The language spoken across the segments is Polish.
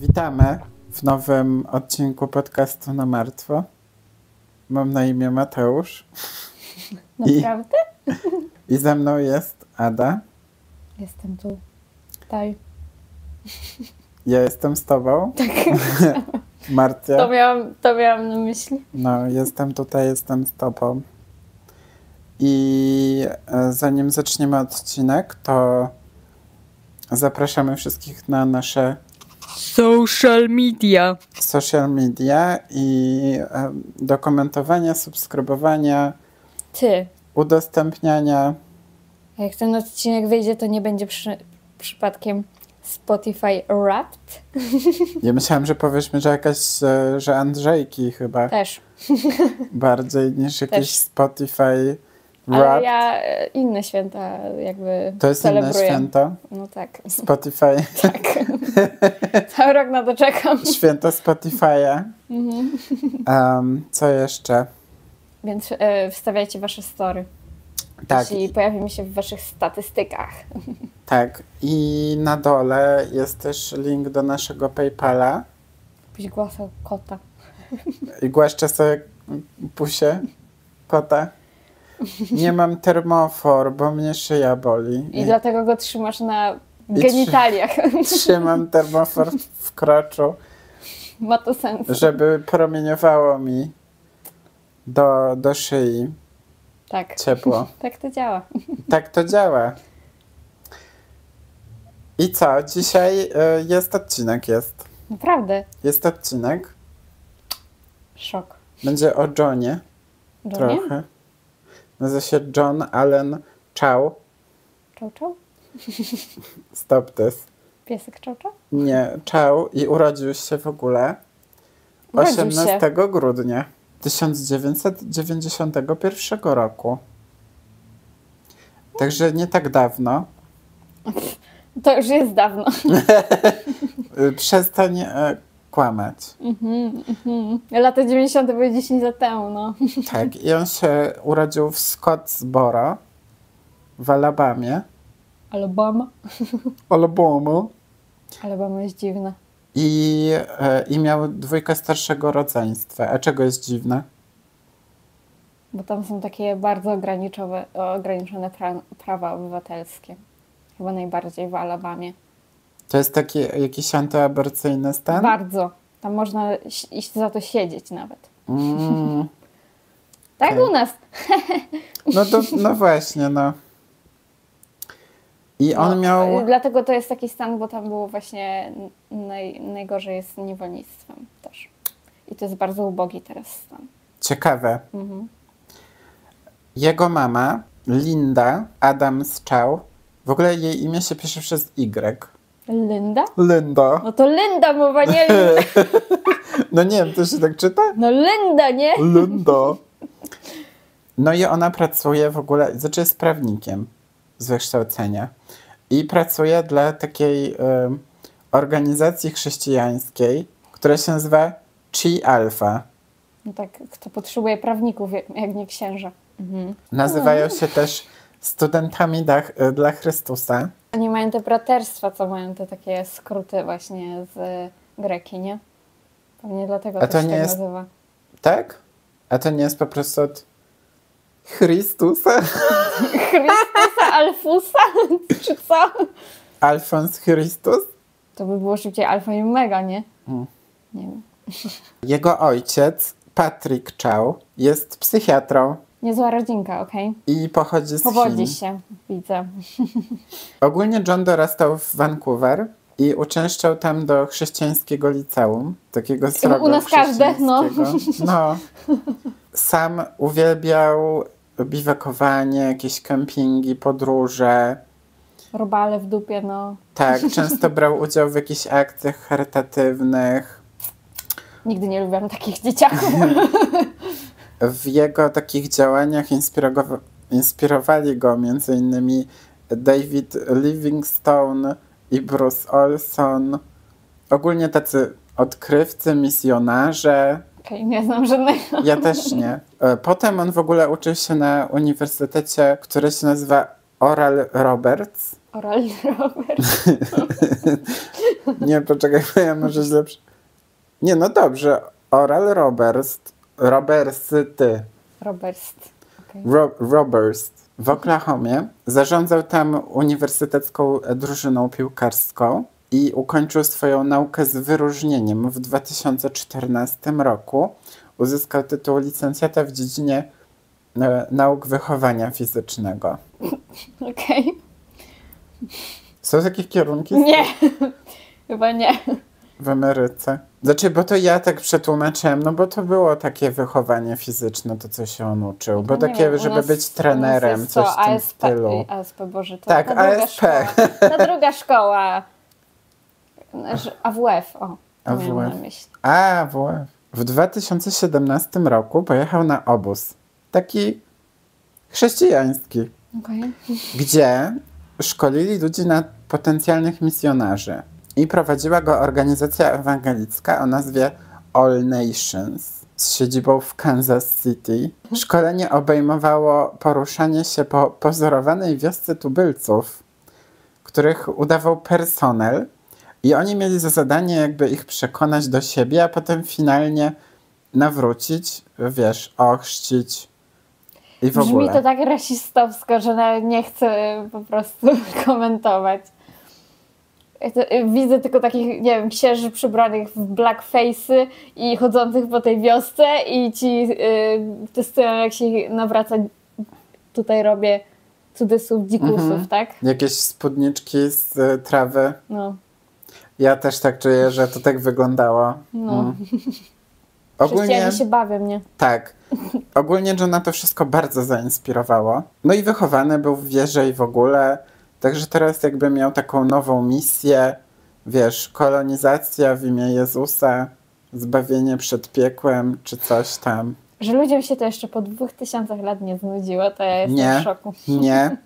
Witamy w nowym odcinku podcastu na martwo. Mam na imię Mateusz I- Naprawdę? i ze mną jest Ada. Jestem tu. Daj. Ja jestem z tobą, Tak. Marcia. To miałam, to miałam na myśli. No, jestem tutaj, jestem z tobą. I e, zanim zaczniemy odcinek, to zapraszamy wszystkich na nasze Social media. social media i e, do komentowania, subskrybowania, Ty. udostępniania. Jak ten odcinek wyjdzie, to nie będzie przy, przypadkiem Spotify Wrapped? Ja myślałam, że powiesz mi, że jakaś, że Andrzejki chyba Też. bardziej niż jakieś Też. Spotify Ale Rap. ja e, inne święta jakby To jest celebruję. inne święto. No tak. Spotify. Tak. Cały rok na to czekam. Święto Spotify'a. Mhm. Um, co jeszcze? Więc e, wstawiajcie wasze story. Tak, Jeśli pojawimy się w waszych statystykach. tak. I na dole jest też link do naszego PayPala. Byś głosał kota. I głaszczę sobie pusie kota. Nie mam termofor, bo mnie szyja boli. I dlatego go trzymasz na I genitaliach. Trzymam termofor w kroczu, Ma to sens. żeby promieniowało mi do, do szyi Tak. ciepło. Tak to działa. Tak to działa. I co? Dzisiaj y, jest odcinek, jest. Naprawdę. Jest odcinek. Szok. Będzie o Johnie Johnie? trochę. Nazywa się John Allen Chow. Czał, czał? Stop this. Piesek czał, czał? Nie, Chow i urodził się w ogóle Urodził 18 się. grudnia 1991 roku. Także nie tak dawno. To już jest dawno. Przestań e, kłamać. Mhm, mhm. Lata 90. były 10 lat temu, no. Tak, i on się urodził w Scottsboro w Alabamie. Alabama. Alabama. Alabama jest dziwna. I, e, I miał dwójkę starszego rodzeństwa. A czego jest dziwne? Bo tam są takie bardzo ograniczone, pra, prawa obywatelskie. Chyba najbardziej w Alabamie. To jest taki jakiś antyaborcyjny stan? Bardzo. Tam można iść za to siedzieć nawet. Mm, Tak u nas. no, to, no właśnie, no. I on No, miał... Dlatego to jest taki stan, bo tam było właśnie naj, najgorzej jest z niewolnictwem też. I to jest bardzo ubogi teraz stan. Ciekawe. Mhm. Jego mama, Linda Adams Chow, w ogóle jej imię się pisze przez Y. Linda? Linda. No to Linda mowa, nie Linda. No nie wiem, to się tak czyta? No Linda, nie? Linda. No i ona pracuje w ogóle, znaczy jest prawnikiem z wykształcenia i pracuje dla takiej em, organizacji chrześcijańskiej, która się nazywa Chi Alpha. No tak, kto potrzebuje prawników, jak nie księża. Mhm. Nazywają się też studentami dla, dla Chrystusa. Oni mają te braterstwa, co mają te takie skróty właśnie z Greki, nie? Pewnie dlatego A to nie tak jest- nazywa. Tak? A to nie jest po prostu od Chrystusa? Chrystusa Alfusa? Czy co? Alfons Chrystus? To by było szybciej alfa i omega, nie? Mm. Nie wiem. Jego ojciec, Patrick Chow, jest psychiatrą Niezła rodzinka, okej? i pochodzi z Powodzi Chin. się, widzę. Ogólnie John dorastał w Vancouver i uczęszczał tam do chrześcijańskiego liceum, takiego srogo u nas każde, no. no. Sam uwielbiał biwakowanie, jakieś kempingi, podróże. Robale w dupie, no. Tak, często brał udział w jakichś akcjach charytatywnych. Nigdy nie lubiłam takich dzieciaków. W jego takich działaniach inspirowa- inspirowali go m.in. David Livingstone i Bruce Olson. Ogólnie tacy odkrywcy, misjonarze. Okej, nie znam żadnego. Ja też nie. E, Potem on w ogóle uczył się na uniwersytecie, który się nazywa Oral Roberts. Oral Robert. Nie, poczekaj, bo ja może źle... Nie, no dobrze. Oral Roberts, Robertsty, Roberst. Okej. Ro, Roberts w Oklahomie zarządzał tam uniwersytecką drużyną piłkarską i ukończył swoją naukę z wyróżnieniem. W 2014 roku uzyskał tytuł licencjata w dziedzinie e, nauk wychowania fizycznego. Okej. Są takie kierunki Nie. Chyba nie. w Ameryce? Znaczy, bo to ja tak przetłumaczyłem, no bo to było takie wychowanie fizyczne, to co się on uczył. Bo No nie takie, wiem, żeby nas- być trenerem, coś w tym ASP, stylu. ASP, Boże, to Tak, ta druga ASP. szkoła. Ta druga szkoła. AWF, o. AWF. na myśli. A, WF. W 2017 roku pojechał na obóz. Taki chrześcijański, Okej. gdzie szkolili ludzi na potencjalnych misjonarzy. I prowadziła go organizacja ewangelicka o nazwie All Nations z siedzibą w Kansas City. Szkolenie obejmowało poruszanie się po pozorowanej wiosce tubylców, których udawał personel i oni mieli za zadanie jakby ich przekonać do siebie, a potem finalnie nawrócić, wiesz, ochrzcić i w Brzmi ogóle. to tak rasistowsko, że nawet nie chcę po prostu komentować. Y, Widzę tylko takich, nie wiem, księży przybranych w blackface'y i chodzących po tej wiosce i ci y, testują, jak się nawraca. Tutaj robię cudzysłów dzikusów, Mhm. tak? Jakieś spódniczki z y, trawy. No. Ja też tak czuję, że to tak wyglądało. No. Mm. Ogólnie się bawią, nie? tak. Ogólnie Johna to wszystko bardzo zainspirowało. No i wychowany był w wierze i w ogóle. Także teraz jakby miał taką nową misję, wiesz, kolonizacja w imię Jezusa, zbawienie przed piekłem, czy coś tam. Że ludziom się to jeszcze po dwóch tysiącach lat nie znudziło, to ja jestem Nie. w szoku. Nie.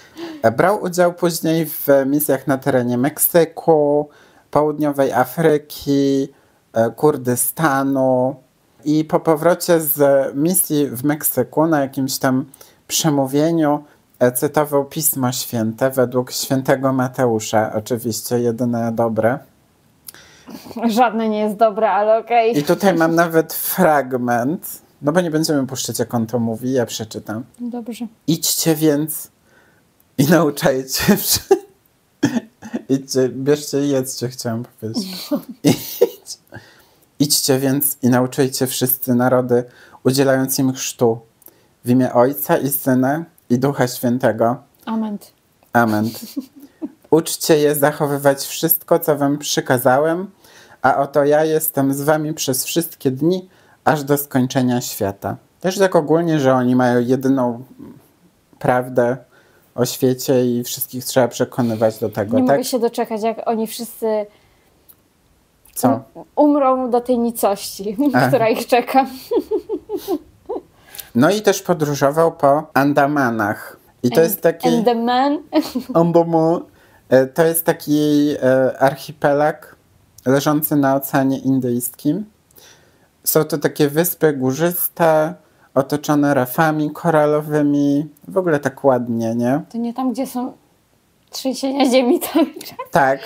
Brał udział później w misjach na terenie Meksyku, Południowej Afryki, e, Kurdystanu. I po powrocie z misji w Meksyku na jakimś tam przemówieniu e, cytował Pismo Święte według świętego Mateusza, oczywiście jedyne dobre. Żadne nie jest dobre, ale okej. I tutaj mam nawet fragment, no bo nie będziemy puszczać jak on to mówi, ja przeczytam. Dobrze. Idźcie więc i nauczajcie. Idźcie, bierzcie i jedzcie, chciałam powiedzieć. Idź, idźcie więc i nauczajcie wszyscy narody, udzielając im chrztu w imię Ojca i Syna i Ducha Świętego. Amen. Amen. Uczcie je zachowywać wszystko, co wam przykazałem, a oto ja jestem z wami przez wszystkie dni, aż do skończenia świata. Też tak ogólnie, że oni mają jedyną prawdę o świecie i wszystkich trzeba przekonywać do tego, Nie tak? mogę się doczekać, jak oni wszyscy Co? umrą do tej nicości, która ich czeka. No i też podróżował po Andamanach. I to jest taki... And the man. Andaman. E, To jest taki e, archipelag leżący na Oceanie Indyjskim. Są to takie wyspy górzyste, otoczone rafami koralowymi. W ogóle tak ładnie, nie? To nie tam, gdzie są trzęsienia ziemi cały czas. Tak.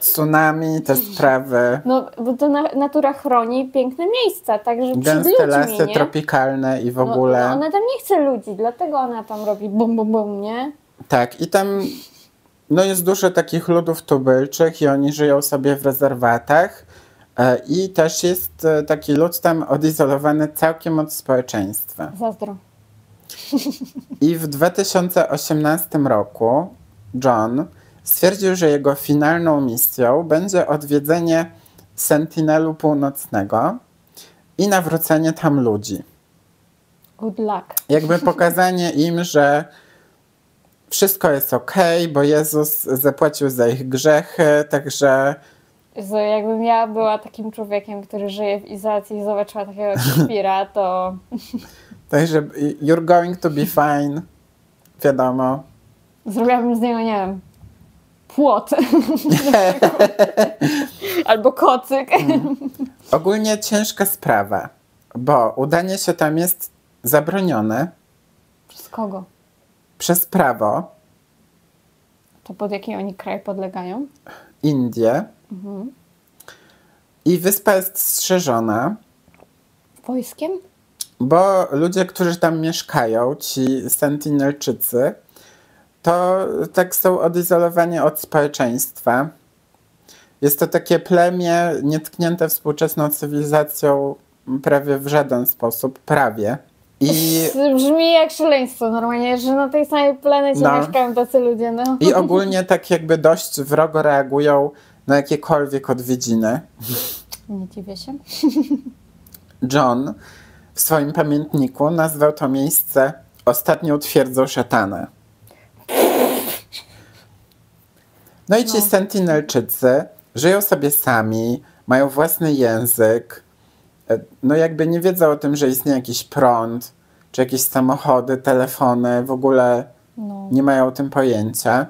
Tsunami, te sprawy. No, bo to na, natura chroni piękne miejsca, także przed Gęste ludźmi, lasy nie? tropikalne i w No, ogóle. No, ona tam nie chce ludzi, dlatego ona tam robi bum, bum, bum, nie? Tak, i tam no jest dużo takich ludów tubylczych i oni żyją sobie w rezerwatach. E, I też jest e, taki lud tam odizolowany całkiem od społeczeństwa. Zazdro. I w 2018 roku John stwierdził, że jego finalną misją będzie odwiedzenie Sentinelu Północnego i nawrócenie tam ludzi. Good luck. Jakby pokazanie im, że wszystko jest ok, bo Jezus zapłacił za ich grzechy, także Jezu, jakbym ja była takim człowiekiem, który żyje w izolacji i zobaczyła takiego Shakespeare'a, to Także you're going to be fine. Wiadomo. zrobiłabym z niego, nie wiem, płot. Albo kocyk. Ogólnie ciężka sprawa, bo udanie się tam jest zabronione Przez kogo? przez prawo. To pod jaki oni kraj podlegają? Indie. I wyspa jest strzeżona, Wojskiem? bo ludzie, którzy tam mieszkają, ci Sentinelczycy, to tak są odizolowani od społeczeństwa. Jest to takie plemię nietknięte współczesną cywilizacją prawie w żaden sposób, prawie. I, Brzmi jak szaleństwo normalnie, że na tej samej planecie No. mieszkają tacy ludzie, no. I ogólnie tak jakby dość wrogo reagują na jakiekolwiek odwiedziny. Nie dziwię się. John w swoim pamiętniku nazwał to miejsce ostatnią twierdzą szatana. No i ci No. Sentinelczycy żyją sobie sami, mają własny język, no jakby nie wiedzą o tym, że istnieje jakiś prąd, czy jakieś samochody, telefony, w ogóle No. nie mają o tym pojęcia.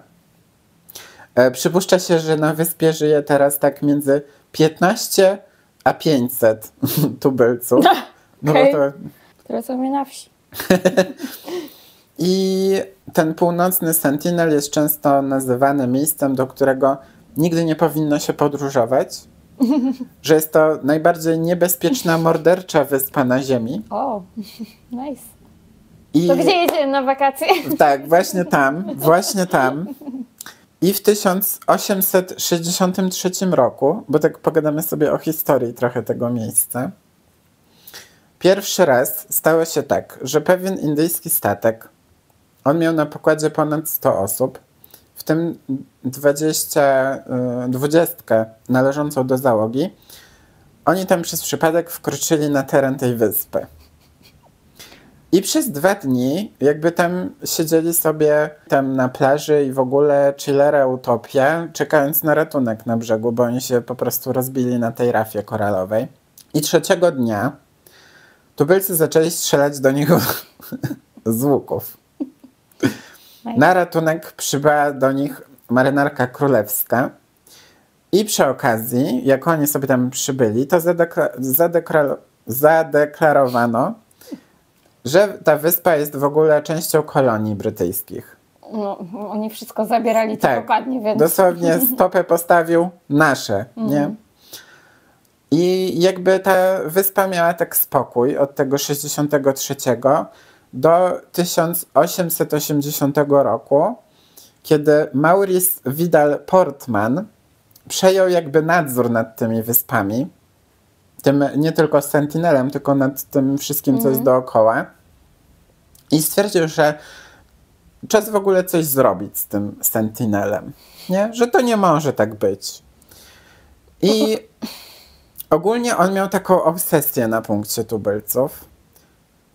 E, Przypuszcza się, że na wyspie żyje teraz tak między 15 a 500 tubylców. No Okej. to... Które są mnie na wsi. I ten północny Sentinel jest często nazywany miejscem, do którego nigdy nie powinno się podróżować. Że jest to najbardziej niebezpieczna, mordercza wyspa na Ziemi. O, nice. I To gdzie jedziemy na wakacje? Tak, właśnie tam, właśnie tam. I w 1863 roku, bo tak pogadamy sobie o historii trochę tego miejsca, pierwszy raz stało się tak, że pewien indyjski statek, on miał na pokładzie ponad 100 osób, w tym 20, y, 20 należącą do załogi, oni tam przez przypadek wkroczyli na teren tej wyspy. I przez dwa dni jakby tam siedzieli sobie tam na plaży i w ogóle chillera utopia, czekając na ratunek na brzegu, bo oni się po prostu rozbili na tej rafie koralowej. I trzeciego dnia tubylcy zaczęli strzelać do nich z łuków. Na ratunek przybyła do nich marynarka królewska i przy okazji, jak oni sobie tam przybyli, to zadekla- zadekla- zadeklarowano, że ta wyspa jest w ogóle częścią kolonii brytyjskich. No, oni wszystko zabierali co Tak, popadnie, więc... Dosłownie stopę postawił nasze, nie? I jakby ta wyspa miała tak spokój od tego 63 do 1880 roku, kiedy Maurice Vidal Portman przejął jakby nadzór nad tymi wyspami. Tym nie tylko Sentinelem, tylko nad tym wszystkim, co jest dookoła. I stwierdził, że czas w ogóle coś zrobić z tym Sentinelem. Nie? Że to nie może tak być. I ogólnie on miał taką obsesję na punkcie tubylców.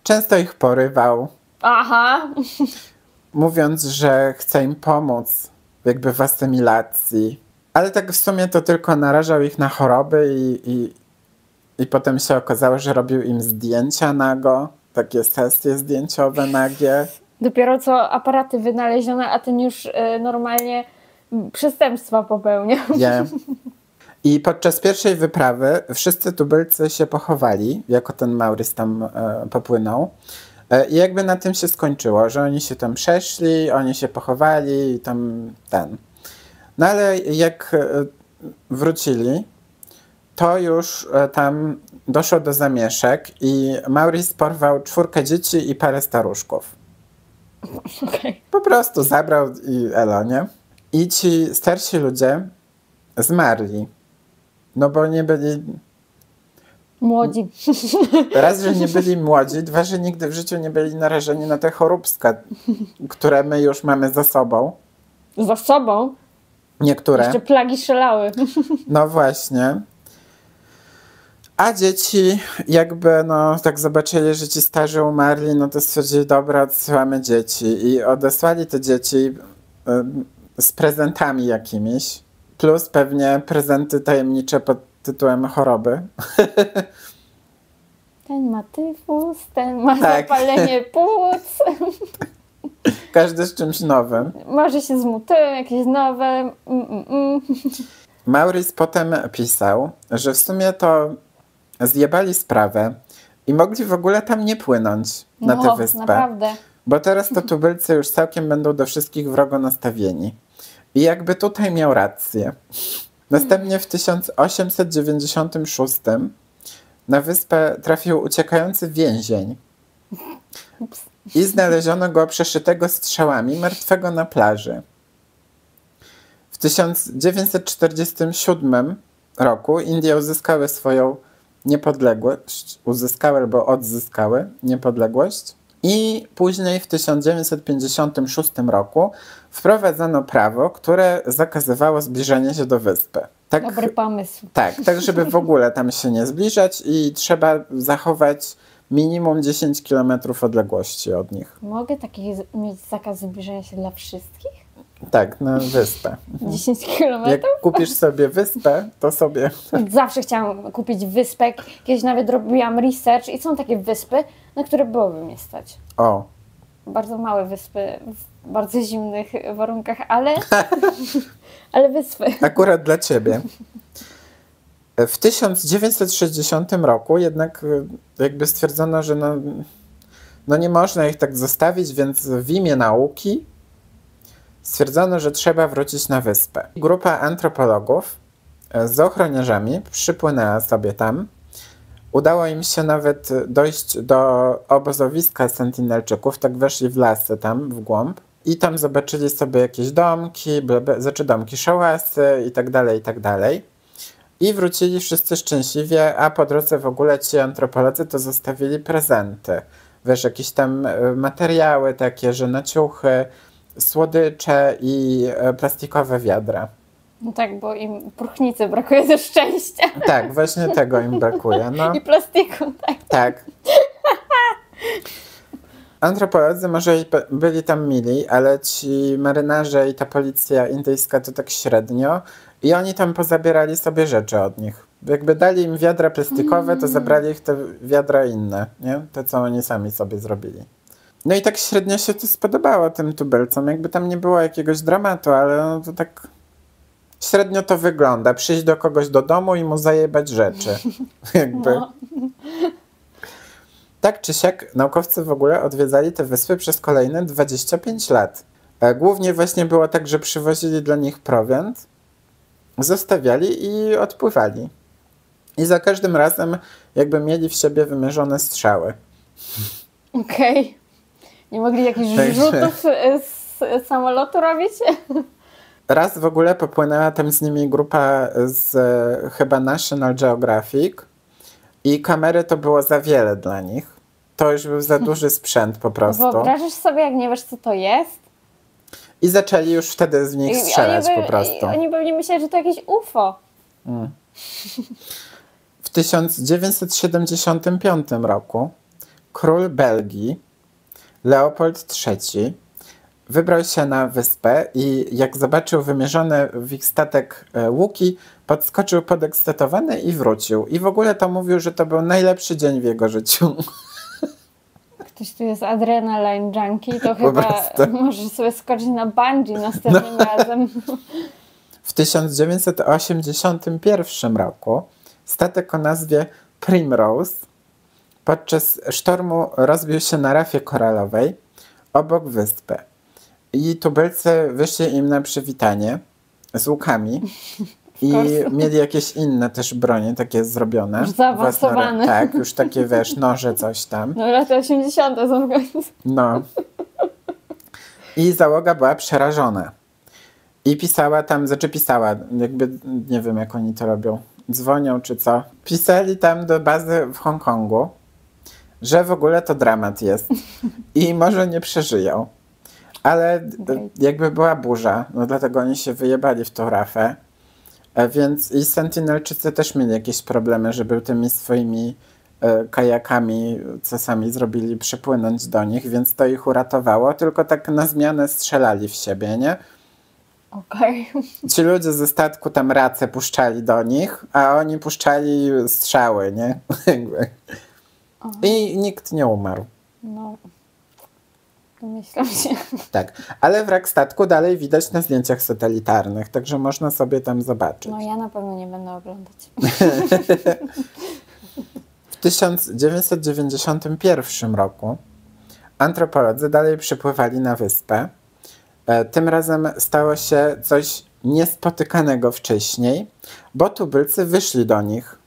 Często ich porywał, Aha, mówiąc, że chce im pomóc jakby w asymilacji. Ale tak w sumie to tylko narażał ich na choroby i, i, i potem się okazało, że robił im zdjęcia nago, takie sesje zdjęciowe nagie. dopiero co aparaty wynaleziono, a ten już e, normalnie przestępstwa popełniał. Nie. I podczas pierwszej wyprawy wszyscy tubylcy się pochowali, jako ten Maurys tam e, popłynął. E, I jakby na tym się skończyło, że oni się tam przeszli, oni się pochowali i tam ten. No ale jak e, wrócili, to już e, tam doszło do zamieszek i Maurys porwał czwórkę dzieci i parę staruszków. Okej. Po prostu zabrał i elo, nie? I ci starsi ludzie zmarli. No bo nie byli. Młodzi. Raz, że nie byli młodzi, dwa, że nigdy w życiu nie byli narażeni na te choróbska, które my już mamy za sobą. Za sobą. Niektóre. Jeszcze plagi szalały. No właśnie. A dzieci jakby no tak zobaczyli, że ci starzy umarli, no to stwierdzili, dobra, odsyłamy dzieci. I odesłali te dzieci z prezentami jakimiś, plus pewnie prezenty tajemnicze pod tytułem choroby. Ten ma tyfus, ten ma Tak. zapalenie płuc, Każdy z czymś nowym. może się zmutują, jakieś nowe. Mm, mm, mm. Maurice potem pisał, że w sumie to zjebali sprawę i mogli w ogóle tam nie płynąć na tę No, wyspę. naprawdę. Bo teraz to tubylcy już całkiem będą do wszystkich wrogo nastawieni. I jakby tutaj miał rację. Następnie w 1896 na wyspę trafił uciekający więzień. I znaleziono go przeszytego strzałami, martwego na plaży. W 1947 roku Indie uzyskały swoją niepodległość, uzyskały albo odzyskały niepodległość. I później w 1956 roku wprowadzono prawo, które zakazywało zbliżania się do wyspy. Tak, Dobry pomysł. Tak, tak, żeby w ogóle tam się nie zbliżać i trzeba zachować minimum 10 km odległości od nich. Mogę taki mieć zakaz zbliżania się dla wszystkich? Tak, na wyspę. 10 km? Jak kupisz sobie wyspę, to sobie. Zawsze chciałam kupić wyspę. Kiedyś nawet robiłam research i są takie wyspy, na które byłoby mnie stać. O. Bardzo małe wyspy w bardzo zimnych warunkach, ale, ale wyspy. Akurat dla ciebie. W 1960 roku jednak e, jakby stwierdzono, że no, no nie można ich tak zostawić, więc w imię nauki stwierdzono, że trzeba wrócić na wyspę. Grupa antropologów e, z ochroniarzami przypłynęła sobie tam. Udało im się nawet dojść do obozowiska Sentinelczyków, tak weszli w lasy tam, w głąb. I tam zobaczyli sobie jakieś domki, znaczy domki, szałasy i tak dalej, i tak dalej. I wrócili wszyscy szczęśliwie, a po drodze w ogóle ci antropolodzy to zostawili prezenty. Wiesz, jakieś tam e, materiały takie, że na ciuchy, słodycze i e, plastikowe wiadra. No tak, bo im próchnicy brakuje do szczęścia. Tak, właśnie tego im brakuje. No. I plastiku, tak. Tak. Antropolodzy może byli tam mili, ale ci marynarze i ta policja indyjska to tak średnio. I oni tam pozabierali sobie rzeczy od nich. Jakby dali im wiadra plastikowe, to mm. zabrali ich te wiadra inne, nie? Te, co oni sami sobie zrobili. No i tak średnio się to spodobało tym tubelcom. Jakby tam nie było jakiegoś dramatu, ale no to tak średnio to wygląda. Przyjść do kogoś do domu i mu zajebać rzeczy. Jakby. No. Tak czy siak, naukowcy w ogóle odwiedzali te wyspy przez kolejne 25 lat. E, głównie właśnie było tak, że przywozili dla nich prowiant, zostawiali i odpływali. I za każdym razem jakby mieli w siebie wymierzone strzały. Okej. Okay. Nie mogli jakichś Także... rzutów z samolotu robić? Raz w ogóle popłynęła tam z nimi grupa z chyba National Geographic i kamery to było za wiele dla nich. To już był za duży sprzęt po prostu. Wyobrażasz sobie, jak nie wiesz, co to jest? I zaczęli już wtedy z nich strzelać by, po prostu. Oni pewnie myśleli, że to jakieś UFO. Mm. W 1975 roku król Belgii Leopold III wybrał się na wyspę i jak zobaczył wymierzone w ich statek e, łuki, podskoczył podekscytowany i wrócił. I w ogóle to mówił, że to był najlepszy dzień w jego życiu. Ktoś tu jest adrenaline junkie, to chyba może sobie skoczyć na bungee następnym no. razem. W 1981 roku statek o nazwie Primrose podczas sztormu rozbił się na rafie koralowej obok wyspy. I tubylcy wyszli im na przywitanie z łukami. I mieli jakieś inne też bronie, takie zrobione. Już zaawansowane. Tak, już takie, wiesz, noże, coś tam. No lata 80. są w końcu. No. I załoga była przerażona. I pisała tam, znaczy pisała, jakby, nie wiem jak oni to robią, dzwonią czy co. Pisali tam do bazy w Hongkongu, że w ogóle to dramat jest i może nie przeżyją. Ale jakby była burza, no dlatego oni się wyjebali w tą rafę. E, więc i Sentinelczycy też mieli jakieś problemy, żeby tymi swoimi e, kajakami, co sami zrobili, przypłynąć do nich, więc to ich uratowało, tylko tak na zmianę strzelali w siebie, nie? Okej. Okay. Ci ludzie ze statku tam racę puszczali do nich, a oni puszczali strzały, nie? I nikt nie umarł. No. Domyślam się. Tak, ale wrak statku dalej widać na zdjęciach satelitarnych, także można sobie tam zobaczyć. No ja na pewno nie będę oglądać. w 1991 roku antropolodzy dalej przypływali na wyspę E, tym razem stało się coś niespotykanego wcześniej, bo tubylcy wyszli do nich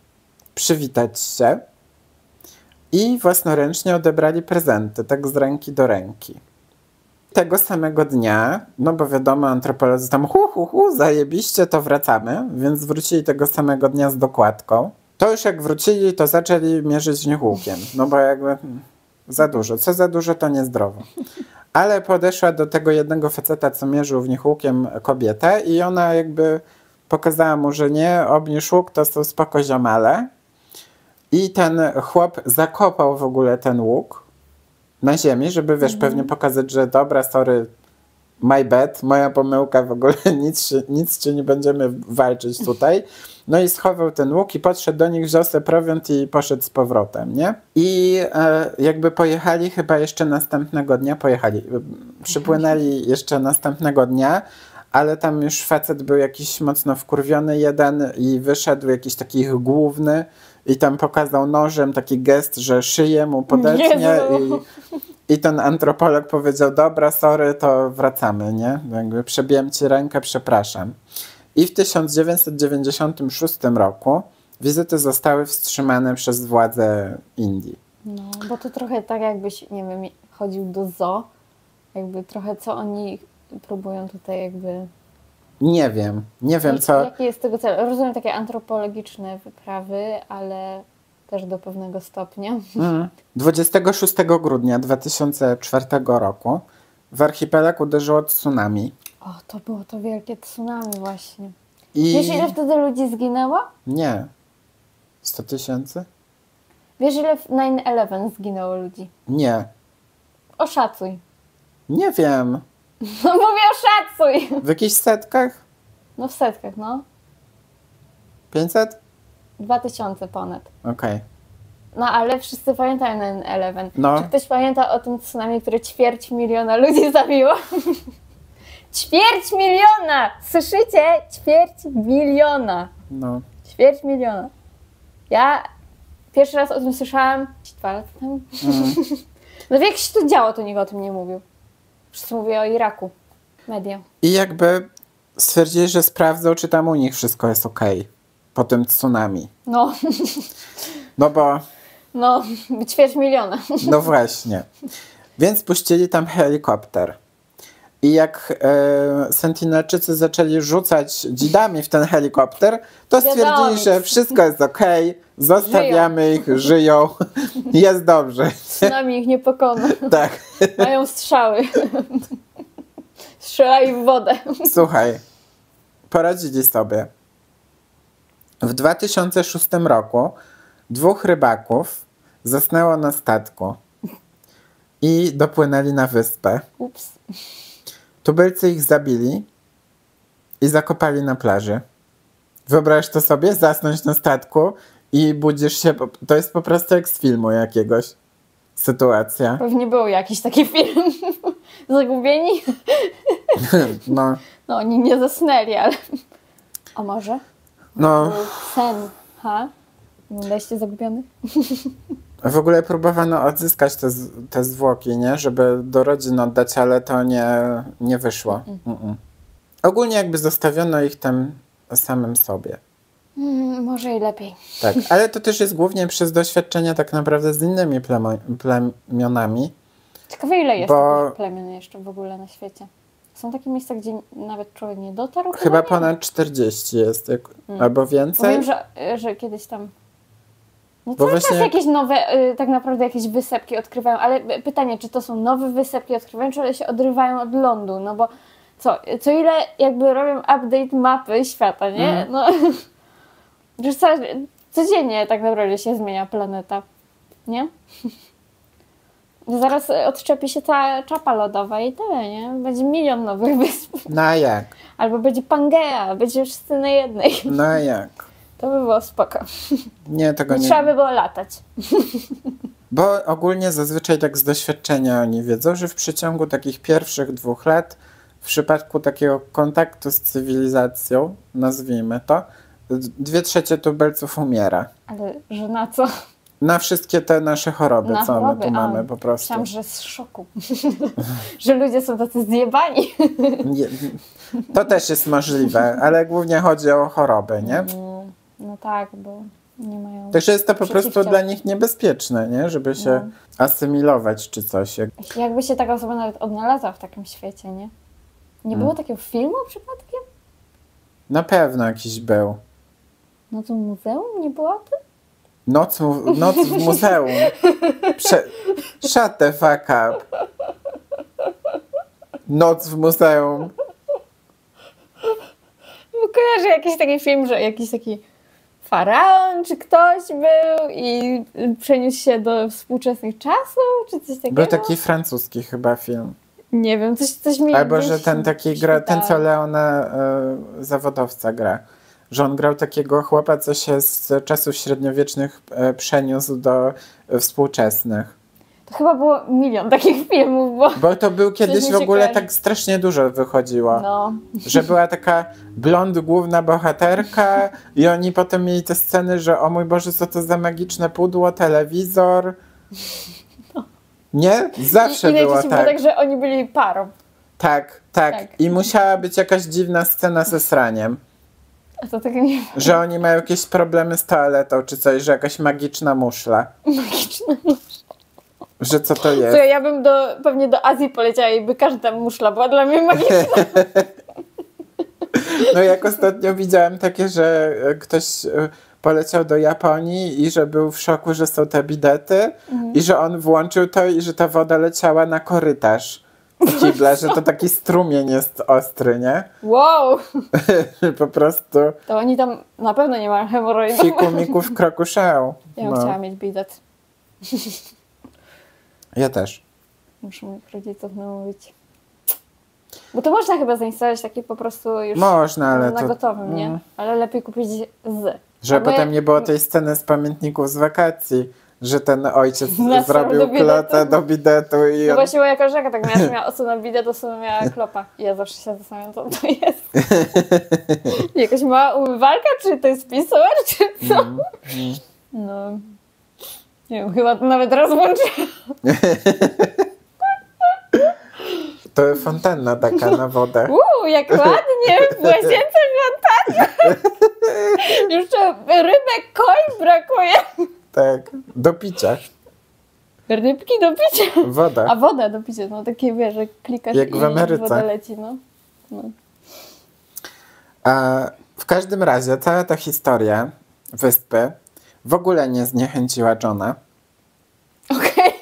przywitać się i własnoręcznie odebrali prezenty, tak z ręki do ręki. Tego samego dnia, no bo wiadomo, antropolodzy tam hu, hu, hu, zajebiście, to wracamy, więc wrócili tego samego dnia z dokładką. To już jak wrócili, to zaczęli mierzyć nich łukiem, no bo jakby hmm, za dużo. Co za dużo, to niezdrowo. Ale podeszła do tego jednego faceta, co mierzył w nich łukiem kobietę i ona jakby pokazała mu, że nie, obniż łuk, to są spoko ziomale. I ten chłop zakopał w ogóle ten łuk na ziemi, żeby wiesz, pewnie pokazać, że dobra, sorry, my bad, moja pomyłka, w ogóle nic, nic ci nie będziemy walczyć tutaj. No i schował ten łuk i podszedł do nich, wziął sobie prowiant i poszedł z powrotem, nie? I e, jakby pojechali chyba jeszcze następnego dnia, pojechali, przypłynęli jeszcze następnego dnia, ale tam już facet był jakiś mocno wkurwiony jeden i wyszedł jakiś taki główny i tam pokazał nożem taki gest, że szyję mu podetnie i, i ten antropolog powiedział, dobra, sorry, to wracamy, nie? Jakby przebiłem ci rękę, przepraszam. I w 1996 roku wizyty zostały wstrzymane przez władze Indii. No, bo to trochę tak jakbyś, nie wiem, chodził do zoo, jakby trochę co oni próbują tutaj jakby... Nie wiem, nie wiem co... Jaki jest tego cel? Rozumiem takie antropologiczne wyprawy, ale też do pewnego stopnia. Mm. 26 grudnia 2004 roku w archipelag uderzyło tsunami. O, to było to wielkie tsunami właśnie. I... Wiesz, ile wtedy ludzi zginęło? Nie. 100 tysięcy? Wiesz, ile w 9-11 zginęło ludzi? Nie. Oszacuj. Nie wiem. No mówię oszacuj. W jakichś setkach? No w setkach, no. 500? 2000 ponad. Okej. Okay. No ale wszyscy pamiętają 9-11. No. Czy ktoś pamięta o tym tsunami, które ćwierć miliona ludzi zabiło? ćwierć miliona! Słyszycie? Ćwierć miliona. No. Ćwierć miliona. Ja pierwszy raz o tym słyszałam dwa lata temu. Mm. no jak się to działo, to nikt o tym nie mówił. Wszyscy mówią o Iraku. Media. I jakby stwierdzili, że sprawdzą, czy tam u nich wszystko jest ok po tym tsunami. No. No bo... No, ćwierć miliona. No właśnie. Więc puścili tam helikopter. I jak e, Sentinelczycy zaczęli rzucać dzidami w ten helikopter, to stwierdzili, że wszystko jest ok, zostawiamy ich, żyją, jest dobrze. Tsunami ich nie pokona. Tak. Mają strzały. Strzelali w wodę. Słuchaj, poradzili sobie. W 2006 roku dwóch rybaków zasnęło na statku i dopłynęli na wyspę. Ups. Tubylcy ich zabili i zakopali na plaży. Wyobraź to sobie, zasnąć na statku i budzisz się, to jest po prostu jak z filmu jakiegoś sytuacja. Pewnie był jakiś taki film. Zagubieni? No. No oni nie zasnęli, ale... A może? No. Sen, ha? Nie Oglądaliście Zagubiony? W ogóle próbowano odzyskać te, te zwłoki, nie? Żeby do rodzin oddać, ale to nie, nie wyszło. Mm -mm. Ogólnie jakby zostawiono ich tam samym sobie. Mm, może i lepiej. Tak, ale to też jest głównie przez doświadczenia tak naprawdę z innymi plemionami. Ciekawe ile jest bo... plemion jeszcze w ogóle na świecie. Są takie miejsca, gdzie nawet człowiek nie dotarł? Chyba, chyba ponad 40 jest, jak, mm. albo więcej. Wiem, że, że kiedyś tam no cały właśnie... czas jakieś nowe, y, tak naprawdę jakieś wysepki odkrywają, ale pytanie, czy to są nowe wysepki odkrywają, czy one się odrywają od lądu, no bo co, co ile jakby robią update mapy świata, nie? Mm. No, że co, codziennie tak naprawdę się zmienia planeta, nie? Zaraz odczepi się ta czapa lodowa i tyle, nie? Będzie milion nowych wysp. No jak? Albo będzie Pangea, będzie wszyscy na jednej. No jak? To by było spoko. Nie, tego nie. nie. Trzeba by było latać. Bo ogólnie zazwyczaj tak z doświadczenia oni wiedzą, że w przeciągu takich pierwszych dwóch lat, w przypadku takiego kontaktu z cywilizacją, nazwijmy to, dwie trzecie tubelców umiera. Ale że na co? Na wszystkie te nasze choroby, Na co choroby, my tu a, mamy po prostu. Myślałam, że z szoku. że ludzie są tacy zjebani. To też jest możliwe, ale głównie chodzi o choroby, nie? No, tak, bo nie mają... Także jest to po prostu dla nich niebezpieczne, nie? Żeby się No. asymilować czy coś. Jak- Jakby się taka osoba nawet odnalazła w takim świecie, nie? Nie było takiego filmu przypadkiem? Na pewno jakiś był. No to muzeum nie było tym? Noc, mu- noc w muzeum. Prze- Shut the fuck up. Noc w muzeum. Kojarzę jakiś taki film, że jakiś taki faraon czy ktoś był i przeniósł się do współczesnych czasów, czy coś takiego? Był taki francuski chyba film. Nie wiem, coś, coś mi Albo, że ten taki gra, ten co. Leona y, zawodowca gra. Że on grał takiego chłopa, co się z czasów średniowiecznych e, przeniósł do e, współczesnych. To chyba było milion takich filmów, bo Bo to był kiedyś w ogóle tak strasznie dużo wychodziło. no, Że była taka blond główna bohaterka i oni potem mieli te sceny, że o mój Boże, co to za magiczne pudło, telewizor. Nie? Zawsze I, i było tak. było tak, że oni byli parą. Tak, tak. Tak. I musiała być jakaś dziwna scena ze sraniem. A to tak nie Że oni mają jakieś problemy z toaletą czy coś, że jakaś magiczna muszla. magiczne. Że co to Co jest? ja bym do, pewnie do Azji poleciała i by każda muszla była dla mnie magiczna. No jak ostatnio widziałem takie, że ktoś e, poleciał do Japonii i że był w szoku, że są te bidety i że on włączył to i że ta woda leciała na korytarz kibla, że to taki strumień jest ostry, nie? Wow! Po prostu To oni tam na pewno nie mają hemoroidów. fiku miku w kroku szał. Ja bym No. chciała mieć bidet. Ja też. Muszę moich rodziców namówić. Bo to można chyba zainstalować takie po prostu już Można, ale na to... gotowym, nie? Mm. Ale lepiej kupić z. Że potem nie było tej sceny z pamiętników z wakacji, że ten ojciec Nasrał zrobił do klotę do bidetu i No on... właśnie moja koleżanka tak miała, że miała osobno bidet, osobno miała klopa. I ja zawsze się zastanawiam, co to jest. Jakaś mała umywalka, czy to jest pisuar, czy co? Mm, No. Nie wiem, chyba to nawet raz włączyłam. To fontanna taka na wodę. Uuu, jak ładnie! W łazience fontanna! Jeszcze rybek koi brakuje. Tak, do picia. Rybki do picia. Woda. A woda do picia, no takie wiesz, że klikasz Jak i w Ameryce. woda leci, no. no. A w każdym razie cała ta historia wyspy w ogóle nie zniechęciła Johna. Okej,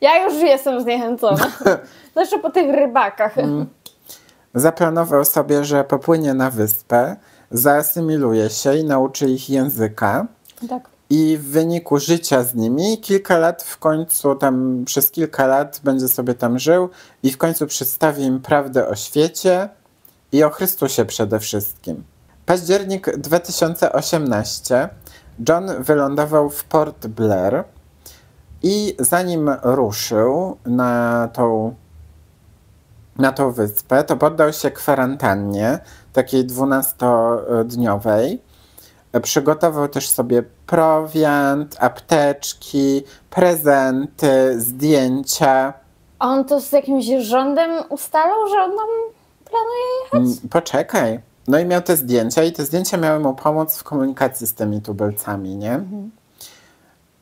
ja już jestem zniechęcona. Zwłaszcza po tych rybakach. Mm. Zaplanował sobie, że popłynie na wyspę, zaasymiluje się i nauczy ich języka. Tak. I w wyniku życia z nimi kilka lat w końcu tam przez kilka lat będzie sobie tam żył i w końcu przedstawi im prawdę o świecie i o Chrystusie przede wszystkim. Październik 2018 John wylądował w Port Blair i zanim ruszył na tą, na tą wyspę, to poddał się kwarantannie, takiej 12-dniowej. Przygotował też sobie prowiant, apteczki, prezenty, zdjęcia. On to z jakimś rządem ustalał, że on nam planuje jechać? Mm, Poczekaj. No i miał te zdjęcia i te zdjęcia miały mu pomóc w komunikacji z tymi tubylcami, nie?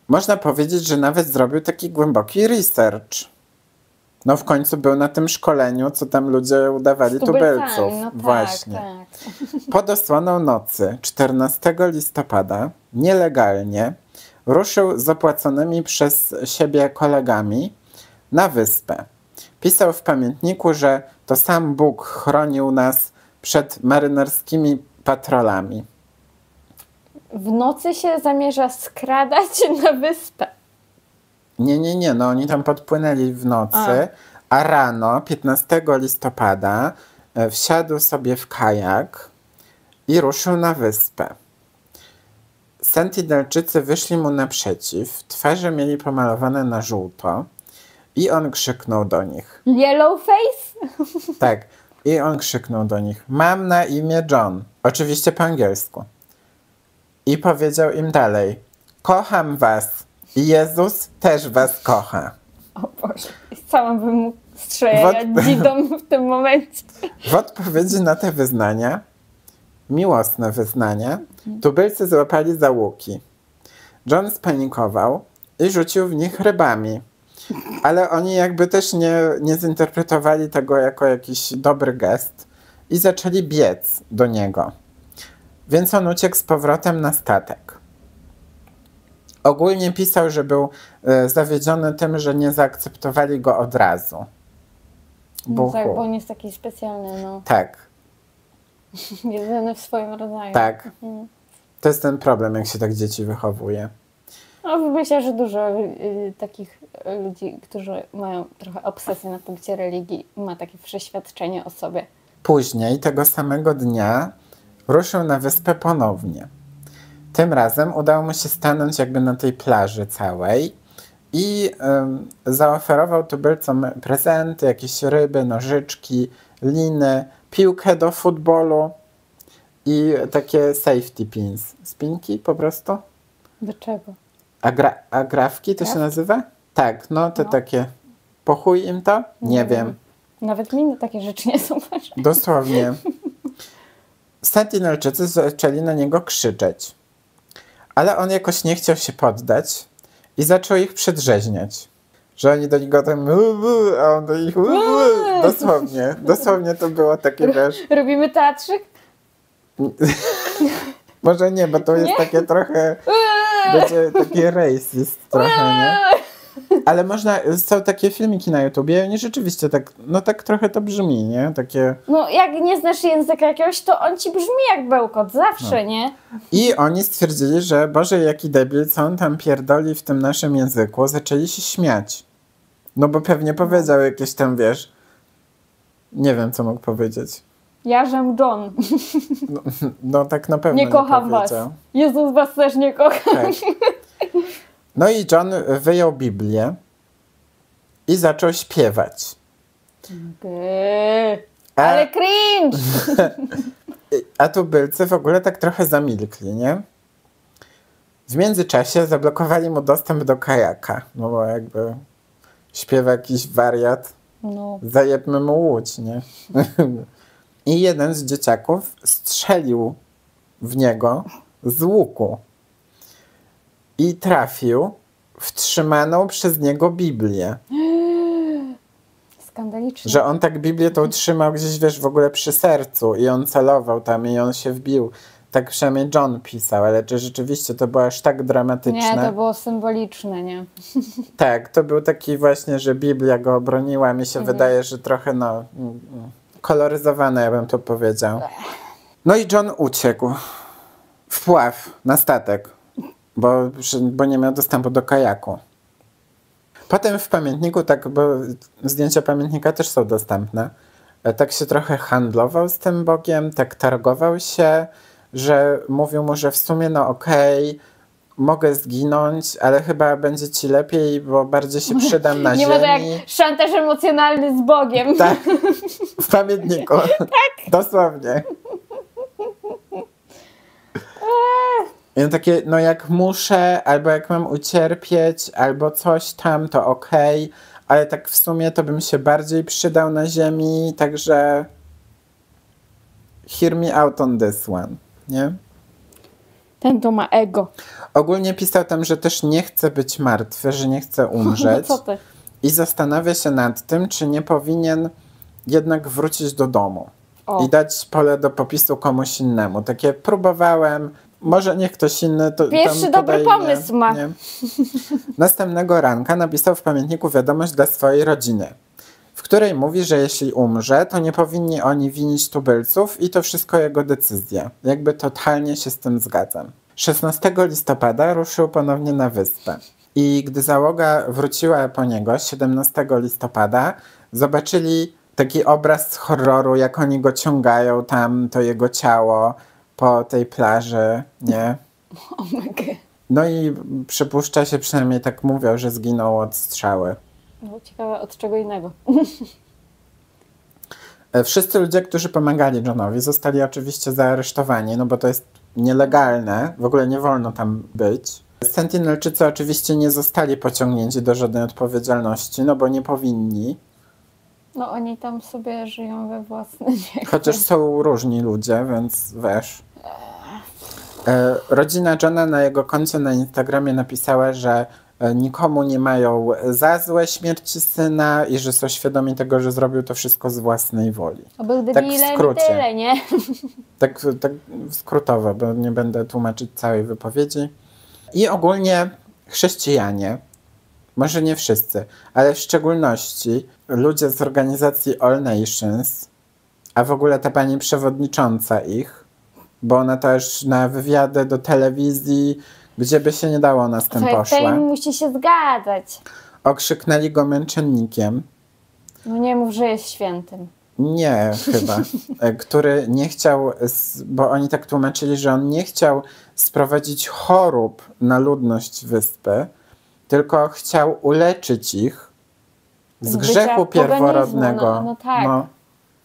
Można powiedzieć, że nawet zrobił taki głęboki research. No w końcu był na tym szkoleniu, co tam ludzie udawali tubylców. No tak, Właśnie. tak. Pod osłoną nocy 14 listopada nielegalnie ruszył z opłaconymi przez siebie kolegami na wyspę. Pisał w pamiętniku, że to sam Bóg chronił nas przed marynarskimi patrolami. W nocy się zamierza skradać na wyspę. Nie, nie, nie, no oni tam podpłynęli w nocy, a, rano 15 listopada e, wsiadł sobie w kajak i ruszył na wyspę. Sentinelczycy wyszli mu naprzeciw, twarze mieli pomalowane na żółto i on krzyknął do nich. Yellow face? Tak, i on krzyknął do nich: Mam na imię John. Oczywiście po angielsku. I powiedział im dalej: Kocham was. I Jezus też was kocha. O Boże. Sama bym mu strzejała dzidą w tym momencie. W odpowiedzi na te wyznania, miłosne wyznania, tubylcy złapali za łuki. John spanikował i rzucił w nich rybami. Ale oni jakby też nie, nie zinterpretowali tego jako jakiś dobry gest i zaczęli biec do niego. Więc on uciekł z powrotem na statek. Ogólnie pisał, że był e, zawiedziony tym, że nie zaakceptowali go od razu. No tak, bo on jest taki specjalny, no. Tak, Jedyny w swoim rodzaju. tak. Mhm. To jest ten problem, jak się tak dzieci wychowuje. No, myślę, że dużo y, takich ludzi, którzy mają trochę obsesję na punkcie religii, ma takie przeświadczenie o sobie. Później, tego samego dnia, ruszył na wyspę ponownie. Tym razem udało mu się stanąć jakby na tej plaży całej i ym, zaoferował tubylcom prezenty, jakieś ryby, nożyczki, liny, piłkę do futbolu i takie safety pins. Spinki po prostu? Do czego? Agra agrafki to się Agrafki? nazywa? Tak, no te No. takie. Pochuj im to? Nie, wiem. Nawet mi takie rzeczy nie są ważne. Dosłownie. Sentinelczycy zaczęli na niego krzyczeć. Ale on jakoś nie chciał się poddać i zaczął ich przedrzeźniać. Że oni do niego tam a on do nich. Dosłownie. Dosłownie to było takie, wiesz... Robimy teatrzyk? Może nie, bo to jest Nie? takie trochę... Wiecie, takie racist trochę, nie? Ale można, są takie filmiki na YouTubie i oni rzeczywiście tak, no tak trochę to brzmi, nie? Takie... No, jak nie znasz języka jakiegoś, to on ci brzmi jak bełkot. Zawsze, No. nie? I oni stwierdzili, że Boże, jaki debil, co on tam pierdoli w tym naszym języku. Zaczęli się śmiać. No bo pewnie powiedział jakieś tam, wiesz... Nie wiem, co mógł powiedzieć. Jarzem John. No, no tak na pewno Nie kocham was. Jezus was też nie kocha. Tak. No i John wyjął Biblię i zaczął śpiewać. By. A- Ale cringe! A tubylcy w ogóle tak trochę zamilkli, nie? W międzyczasie zablokowali mu dostęp do kajaka, no bo jakby śpiewa jakiś wariat, No. zajebmy mu łódź, nie? I jeden z dzieciaków strzelił w niego z łuku i trafił w trzymaną przez niego Biblię. Skandalicznie. Że on tak Biblię tą trzymał gdzieś, wiesz, w ogóle przy sercu i on celował tam i on się wbił. Tak przynajmniej John pisał, ale czy rzeczywiście to było aż tak dramatyczne? Nie, to było symboliczne, nie? Tak, to był taki właśnie, że Biblia go obroniła. Mi się Mhm. wydaje, że trochę no, mm, mm, koloryzowane, ja bym to powiedział. No i John uciekł. Wpław na statek, bo, bo nie miał dostępu do kajaku. Potem w pamiętniku, tak, bo zdjęcia pamiętnika też są dostępne, e, tak się trochę handlował z tym Bogiem, tak targował się, że mówił mu, że w sumie no okej, mogę zginąć, ale chyba będzie ci lepiej, bo bardziej się przydam na nie ziemi. ma to jak szantaż emocjonalny z Bogiem. Tak, w pamiętniku. tak. Dosłownie. I on takie, no jak muszę, albo jak mam ucierpieć, albo coś tam, to okej, ale tak w sumie to bym się bardziej przydał na ziemi, także hear me out on this one, nie? Ten to ma ego. Ogólnie pisał tam, że też nie chce być martwy, że nie chce No umrzeć. co ty? i zastanawia się nad tym, czy nie powinien jednak wrócić do domu O. i dać pole do popisu komuś innemu. Takie próbowałem, może niech ktoś inny to Pierwszy dobry podejmie, pomysł ma. nie? Następnego ranka napisał w pamiętniku wiadomość dla swojej rodziny, w której mówi, że jeśli umrze, to nie powinni oni winić tubylców i to wszystko jego decyzja. Jakby totalnie się z tym zgadzam. 16 listopada ruszył ponownie na wyspę. I gdy załoga wróciła po niego 17 listopada, zobaczyli taki obraz z horroru, jak oni go ciągają tam, to jego ciało po tej plaży, nie? O my God. No i przypuszcza się, przynajmniej tak mówią, że zginął od strzały. No, ciekawe od czego innego. E, Wszyscy ludzie, którzy pomagali Johnowi, zostali oczywiście zaaresztowani, no bo to jest nielegalne, w ogóle nie wolno tam być. Sentinelczycy oczywiście nie zostali pociągnięci do żadnej odpowiedzialności, no bo nie powinni. No oni tam sobie żyją we własnym wieku. Chociaż są różni ludzie, więc wiesz. E, Rodzina Johna na jego koncie na Instagramie napisała, że e, nikomu nie mają za złe śmierci syna i że są świadomi tego, że zrobił to wszystko z własnej woli. To był Tak w skrócie. tyle, nie? Tak, tak skrótowo, bo nie będę tłumaczyć całej wypowiedzi. I ogólnie chrześcijanie, może nie wszyscy, ale w szczególności ludzie z organizacji All Nations, a w ogóle ta pani przewodnicząca ich, bo ona też na wywiady do telewizji, gdzie by się nie dało, ona z tym Słuchaj, poszła, Fame musi się zgadzać. okrzyknęli go męczennikiem. No nie mów, że jest świętym. Nie, chyba. E, Który nie chciał, bo oni tak tłumaczyli, że on nie chciał sprowadzić chorób na ludność wyspy, tylko chciał uleczyć ich z grzechu poganizmu, pierworodnego. no- no tak. No,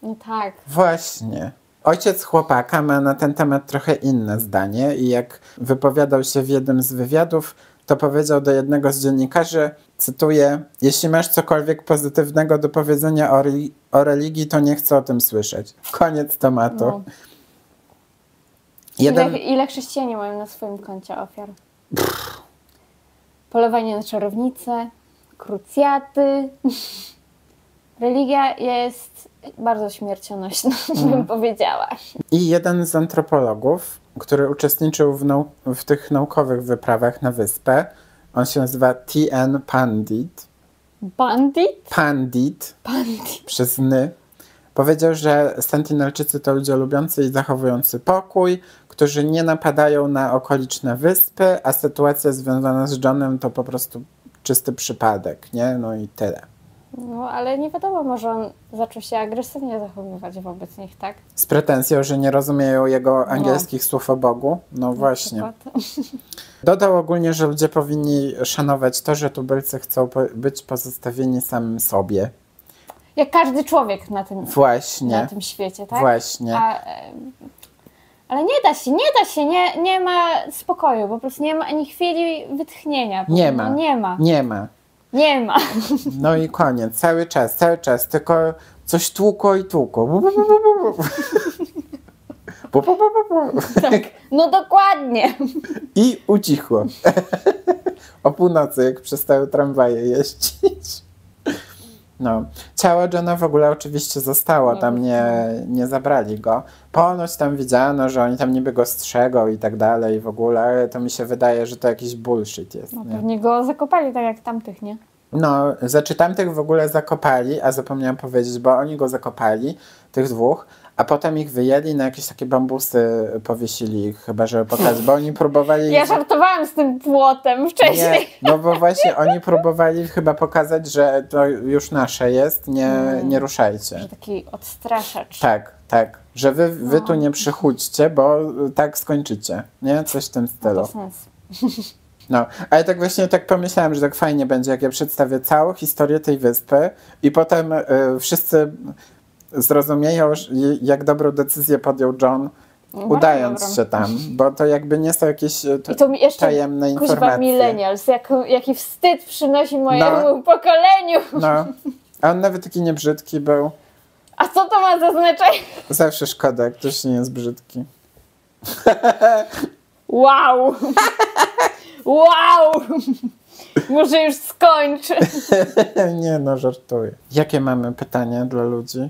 No tak. właśnie. Ojciec chłopaka ma na ten temat trochę inne zdanie i jak wypowiadał się w jednym z wywiadów, to powiedział do jednego z dziennikarzy, cytuję, jeśli masz cokolwiek pozytywnego do powiedzenia o, reli- o religii, to nie chcę o tym słyszeć. Koniec tematu. No. Jeden, Ile, ile chrześcijanie mają na swoim koncie ofiar? Polowanie na czarownice, krucjaty. Religia jest bardzo śmiercionośna, Mhm. bym powiedziała. I jeden z antropologów, który uczestniczył w, nau- w tych naukowych wyprawach na wyspę, on się nazywa T.N. Pandit. Bandit? Pandit. Bandit. przez ny, powiedział, że Sentinelczycy to ludzie lubiący i zachowujący pokój, którzy nie napadają na okoliczne wyspy, a sytuacja związana z Johnem to po prostu czysty przypadek, nie? No i tyle. No ale nie wiadomo, może on zaczął się agresywnie zachowywać wobec nich, tak? Z pretensją, że nie rozumieją jego angielskich słów o Bogu. No właśnie. Dodał ogólnie, że ludzie powinni szanować to, że tubylcy chcą być pozostawieni samym sobie. Jak każdy człowiek na tym, Właśnie. na tym świecie, tak? Właśnie. A, ale nie da się, nie da się, nie, nie ma spokoju, po prostu nie ma ani chwili wytchnienia. Nie prostu ma. Nie ma. Nie ma. Nie ma. No i koniec, cały czas, cały czas, tylko coś tłukło i bu. Bu, bu, bu, bu, bu. Tak. No dokładnie. I ucichło. O północy, jak przestały tramwaje jeździć. No. Ciało Johna w ogóle oczywiście zostało, tam nie, nie zabrali go. Ponoć tam widziano, że oni tam niby go strzegą i tak dalej w ogóle, ale to mi się wydaje, że to jakiś bullshit jest. No nie? pewnie go zakopali tak jak tamtych, nie? No, znaczy tamtych w ogóle zakopali, a zapomniałam powiedzieć, bo oni go zakopali, tych dwóch, a potem ich wyjęli na jakieś takie bambusy, powiesili ich chyba, żeby pokazać, bo oni próbowali... Ja żartowałam z tym płotem nie, wcześniej. no bo właśnie oni próbowali chyba pokazać, że to już nasze jest, nie, Mm. nie ruszajcie. Że taki odstraszacz. Tak, tak, że wy, wy tu No. nie przychódźcie, bo tak skończycie, nie? Coś w tym Ma stylu. to sens. No, ale tak właśnie tak pomyślałem, że tak fajnie będzie, jak ja przedstawię całą historię tej wyspy i potem y, wszyscy zrozumieją, jak dobrą decyzję podjął John, No bardzo udając dobrą. się tam, bo to jakby nie są jakieś to, I to jeszcze tajemne kuźwa informacje. millennials, jak, jaki wstyd przynosi mojemu No. pokoleniu. No, a on nawet taki niebrzydki był. A co to ma za znaczenie? Zawsze szkoda, jak ktoś nie jest brzydki. Wow! Wow! Może już skończę. nie no, żartuję. Jakie mamy pytania dla ludzi?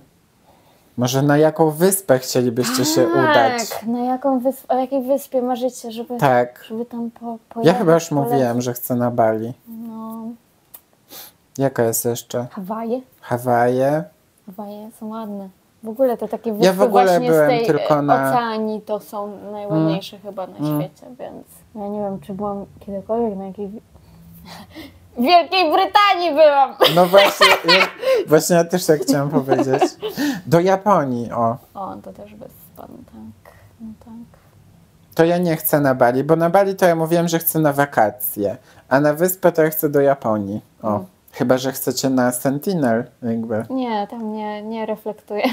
Może na jaką wyspę chcielibyście się udać? Tak, na jaką wysp- o jakiej wyspie marzycie, żeby, Tak. żeby tam po, Ja pojechać? chyba już polecieć? mówiłem, że chcę na Bali. No, Jaka jest jeszcze? Hawaje? Hawaje? Hawaje są ładne. W ogóle te takie wyspy Ja w ogóle właśnie byłem z tej tylko e, na- oceanii to są najładniejsze chyba na Mm. świecie, więc ja nie wiem, czy byłam kiedykolwiek na jakiej... W Wielkiej Brytanii byłam! No właśnie, ja, właśnie ja też tak chciałam powiedzieć. Do Japonii, o. O, to też wyspa, no tak, no tak. To ja nie chcę na Bali, bo na Bali to ja mówiłem, że chcę na wakacje, a na wyspę to ja chcę do Japonii. O. Mm. Chyba, że chcecie na Sentinel, jakby. Nie, tam nie, nie reflektuje.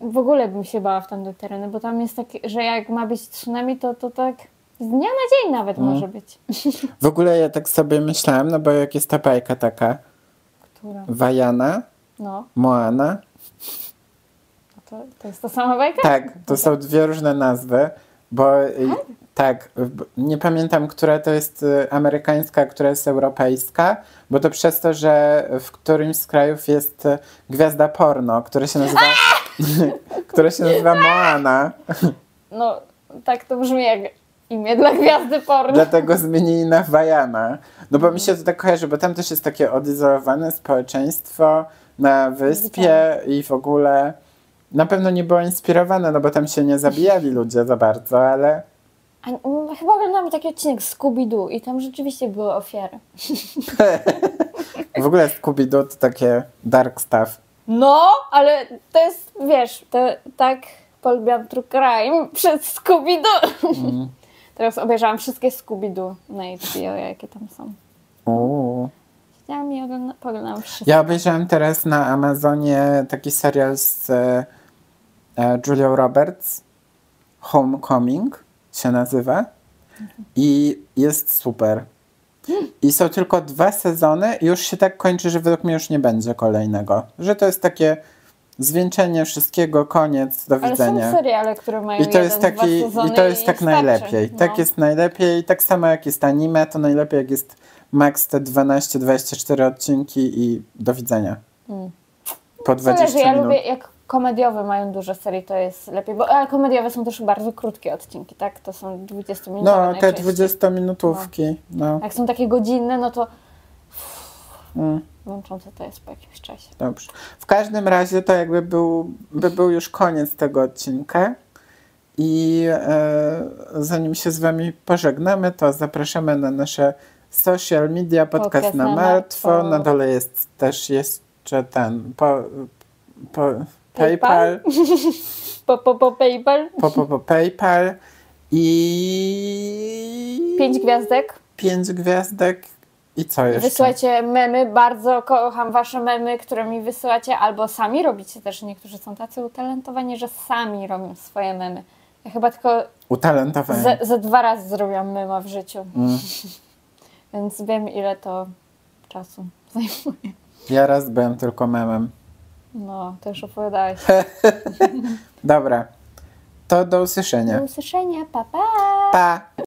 W ogóle bym się bała w tamte tereny, bo tam jest tak, że jak ma być tsunami, to, to tak Z dnia na dzień nawet Mm. może być. W ogóle ja tak sobie myślałam, no bo jak jest ta bajka taka, Która? Wajana, No, Moana, to, to jest ta sama bajka? tak, to są dwie różne nazwy, bo y, tak, b- nie pamiętam, która to jest y, amerykańska, która jest europejska, bo to przez to, że w którymś z krajów jest y, gwiazda porno, która się nazywa, która się nazywa Moana, No, tak to brzmi jak imię dla gwiazdy porno. dlatego zmienili na Wajana. No bo mi się to tak kojarzy, bo tam też jest takie odizolowane społeczeństwo na wyspie i w ogóle na pewno nie było inspirowane, no bo tam się nie zabijali ludzie za bardzo, ale A, mm, chyba oglądamy taki odcinek Scooby-Doo i tam rzeczywiście były ofiary. w ogóle Scooby-Doo to takie dark stuff. No, ale to jest, wiesz, to tak polubiłam True Crime przez Scooby-Doo. Mm. Teraz obejrzałam wszystkie Scooby-Doo na HBO, jakie tam są. Uuu. Siedziałam i ogląda. Ja obejrzałem teraz na Amazonie taki serial z e, e, Julią Roberts, Homecoming się nazywa i jest super. I są tylko dwa sezony i już się tak kończy, że według mnie już nie będzie kolejnego. Że to jest takie zwieńczenie wszystkiego, koniec, do Ale widzenia. są seriale, które mają I to jest jeden, taki, i to jest tak starczy. najlepiej. No. Tak jest najlepiej. Tak samo jak jest anime, to najlepiej jak jest max te 12-24 odcinki i do widzenia. Mm. Po 20 Zależy, ja minut. lubię jak komediowe mają dużo serii, to jest lepiej, bo ale komediowe są też bardzo krótkie odcinki, tak? To są 20 minut. No, te 20-minutówki. No. Jak są takie godzinne, no to Mm, męczące to jest po jakimś czasie. dobrze. W każdym razie to jakby był, by był już koniec tego odcinka. I e, zanim się z Wami pożegnamy, to zapraszamy na nasze social media, podcast, Podcast na na martwo. martwo. Na dole jest też jeszcze ten po, po, PayPal. Po, po, po PayPal, po, po, po PayPal i pięć gwiazdek. pięć gwiazdek i co jeszcze? Wysyłajcie memy, bardzo kocham wasze memy, które mi wysyłacie, albo sami robicie też. Niektórzy są tacy utalentowani, że sami robią swoje memy. Ja chyba tylko Utalentowani. ze, ze dwa razy zrobiłam mema w życiu, Mm. więc wiem ile to czasu zajmuje. Ja raz byłem tylko memem. No, to już opowiadałeś. Dobra, to do usłyszenia. Do usłyszenia, pa pa! Pa!